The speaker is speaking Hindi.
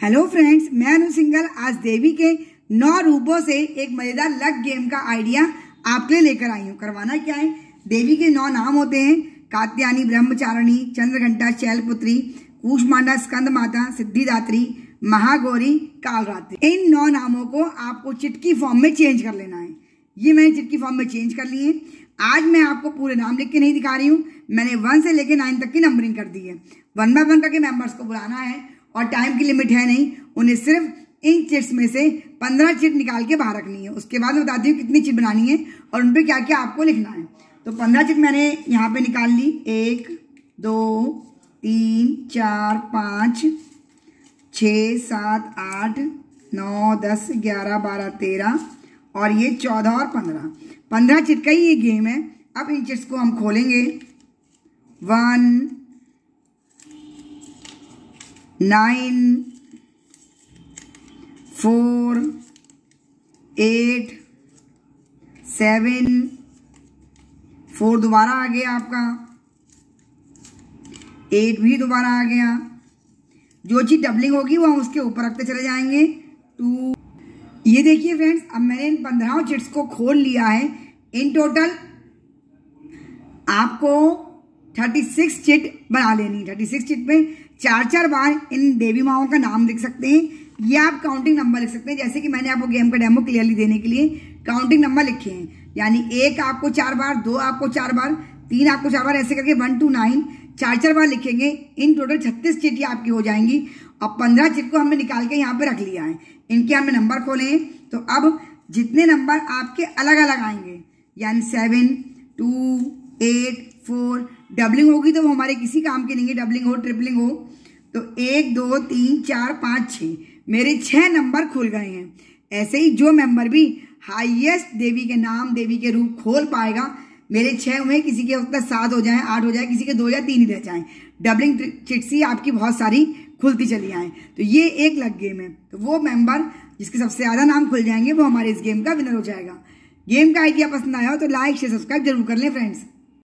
हेलो फ्रेंड्स मैं अनु सिंगल आज देवी के नौ रूपों से एक मज़ेदार लक गेम का आइडिया आपके लिए लेकर आई हूँ। करवाना क्या है? देवी के नौ नाम होते हैं। कात्यानी ब्रह्मचारिणी, चंद्रघंटा, शैलपुत्री, कूष्मांडा स्कंद माता सिद्धिदात्री, महागौरी, कालरात्रि। इन नौ नामों को आपको चिटकी फॉर्म में चेंज कर लेना है। ये मैंने चिटकी फॉर्म में चेंज कर लिए आज मैं आपको पूरे नाम लिख के नहीं दिखा रही हूँ। मैंने वन से लेकर नाइन तक की नंबरिंग कर दी है। वन बाय वन करके मेंबर्स को बुलाना है। और टाइम की लिमिट है नहीं, उन्हें सिर्फ़ इन चिट्स में से पंद्रह चिट निकाल के बाहर रखनी है। उसके बाद मैं बताती हूँ कितनी चिट बनानी है और उन पर क्या क्या आपको लिखना है। तो पंद्रह चिट मैंने यहाँ पे निकाल ली। एक, दो, तीन, चार, पाँच छ सात, आठ, नौ, दस, ग्यारह, बारह, तेरह और ये चौदह और पंद्रह। पंद्रह चिट का ही ये गेम है। अब इन चिट्स को हम खोलेंगे। One nine, four, eight, seven, four दोबारा आ गया आपका। एट भी दोबारा आ गया। जो चीज़ डबलिंग होगी वो हम उसके ऊपर रखते चले जाएँगे। टू ये देखिए फ्रेंड्स अब मैंने इन पंद्रह चिट्स को खोल लिया है। इन टोटल आपको थर्टी सिक्स चिट बना लेनी थर्टी सिक्स चिट में चार चार बार इन देवी माओं का नाम लिख सकते हैं। या आप काउंटिंग नंबर लिख सकते हैं। जैसे कि मैंने आपको गेम का डेमो क्लियरली देने के लिए काउंटिंग नंबर लिखे हैं। यानी एक आपको चार बार, दो आपको चार बार, तीन आपको चार बार, ऐसे करके वन टू नाइन चार चार बार लिखेंगे। इन टोटल छत्तीस चिट आपकी हो जाएँगी। और पंद्रह चिट को हमने निकाल के यहाँ पे रख लिया है। इनके हमने नंबर खोले हैं। तो अब जितने नंबर आपके अलग अलग आएँगे, यानी seven two eight four doubling होगी तो वो हमारे किसी काम की नहीं है, डबलिंग हो, ट्रिपलिंग हो। तो एक, दो, तीन, चार, पाँच छः मेरे छह नंबर खुल गए हैं। ऐसे ही जो मेंबर भी हाईएस्ट देवी के नाम, देवी के रूप खोल पाएगा, मेरे छह हुए किसी के उत्तर सात हो जाए, आठ हो जाए, किसी के दो या तीन ही रह जाए। डबलिंग चिट्सी आपकी बहुत सारी खुलती चली आए। तो ये एक लग गेम है। तो वो मेंबर जिसके सबसे ज़्यादा नाम खुल जाएँगे, वो हमारे इस गेम का विनर हो जाएगा। गेम का आइडिया पसंद आया हो तो लाइक शेयर सब्सक्राइब ज़रूर कर लें फ्रेंड्स